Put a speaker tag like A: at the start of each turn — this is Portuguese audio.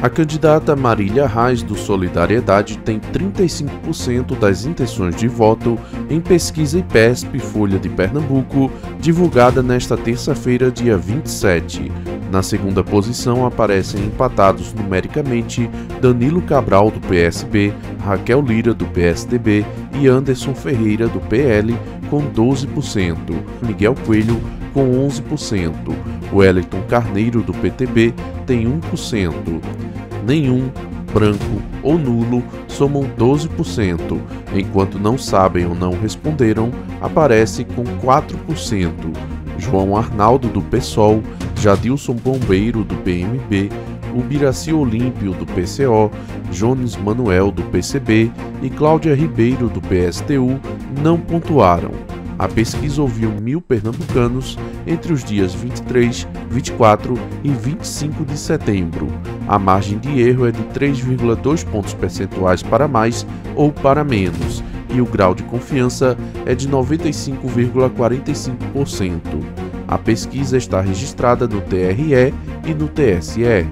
A: A candidata Marília Reis do Solidariedade tem 35% das intenções de voto em pesquisa IPESP Folha de Pernambuco, divulgada nesta terça-feira, dia 27. Na segunda posição aparecem empatados numericamente Danilo Cabral do PSB, Raquel Lira do PSDB e Anderson Ferreira do PL com 12%, Miguel Coelho com 11%, Wellington Carneiro do PTB tem 1%, nenhum, branco ou nulo somam 12%, enquanto não sabem ou não responderam aparece com 4%. João Arnaldo do PSOL, Jadilson Bombeiro do PMB, Ubiraci Olímpio do PCO, Jones Manuel do PCB e Cláudia Ribeiro do PSTU não pontuaram. A pesquisa ouviu mil pernambucanos entre os dias 23, 24 e 25 de setembro. A margem de erro é de 3,2 pontos percentuais para mais ou para menos, e o grau de confiança é de 95,45%. A pesquisa está registrada no TRE e no TSE.